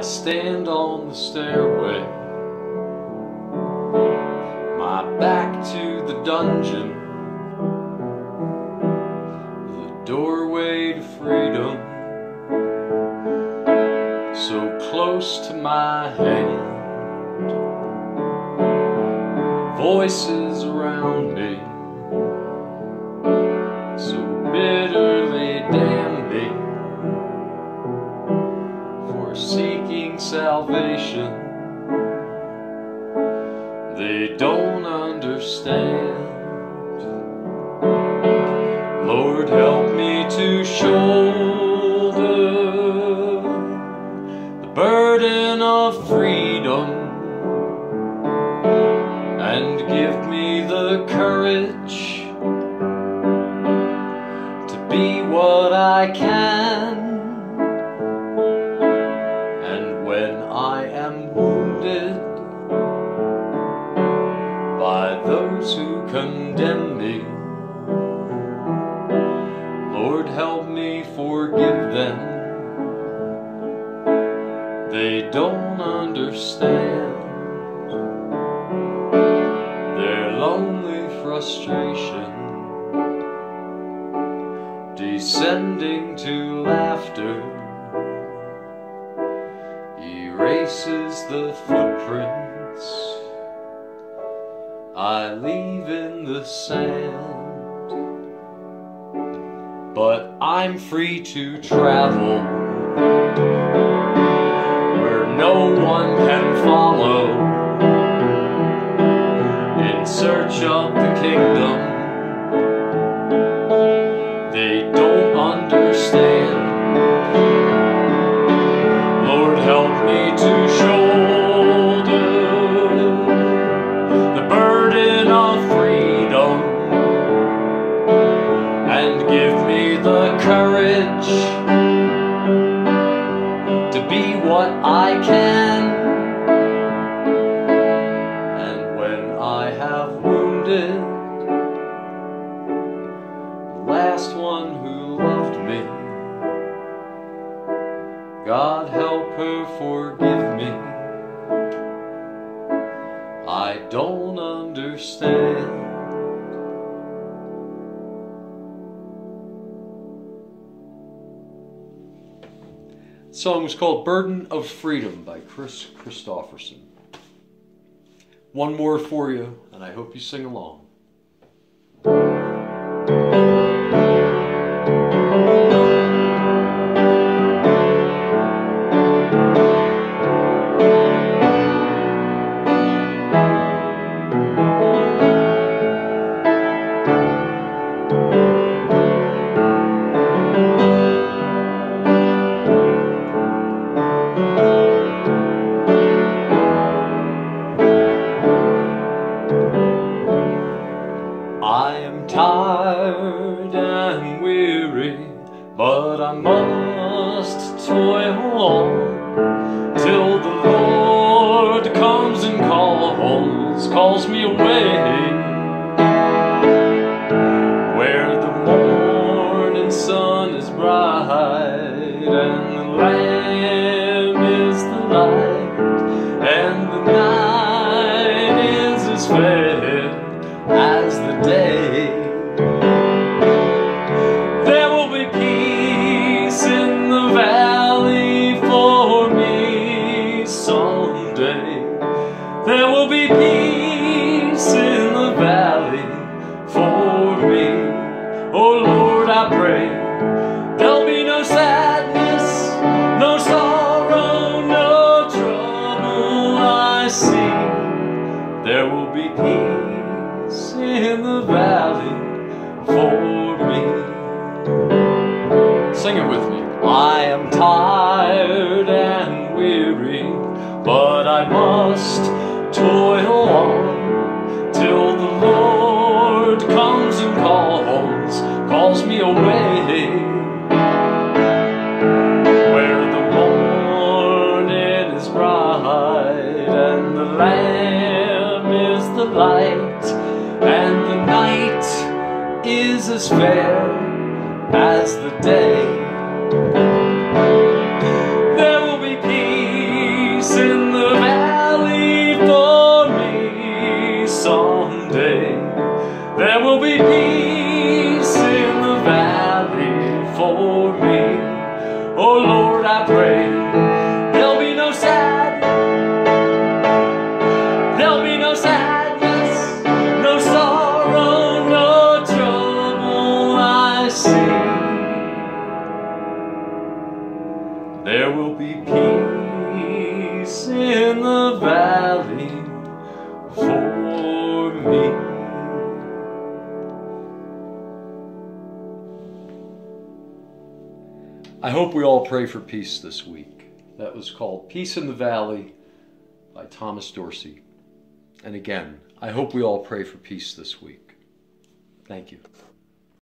I stand on the stairway, my back to the dungeon, the doorway to freedom, so close to my hand. Voices around me, for seeking salvation. They don't understand. Lord, help me to shoulder the burden of freedom and give me the courage to be what I can. They don't understand their lonely frustration descending to laughter erases the footprints I leave in the sand. But I'm free to travel no one can follow in search of the kingdom. They don't understand. Lord, help me to shoulder the burden of freedom and give me the courage what I can. And when I have wounded the last one who loved me, God help her forgive me. I don't understand. The song was called Burden of Freedom by Kris Kristofferson. One more for you, and I hope you sing along. Toil till the Lord comes and calls, calls me away. Where the morning sun is bright and the Lamb is the light and the night is as fair as the day. Someday. There will be peace in the valley for me. Oh Lord, I pray there'll be no sadness, no sorrow, no trouble I see. There will be peace in the valley for me. Sing it with me. I am tired Lord comes and calls, calls me away. Where the morning is bright and the Lamb is the light, and the night is as fair as the day. In the valley for me. I hope we all pray for peace this week. That was called Peace in the Valley by Thomas Dorsey. And again, I hope we all pray for peace this week. Thank you.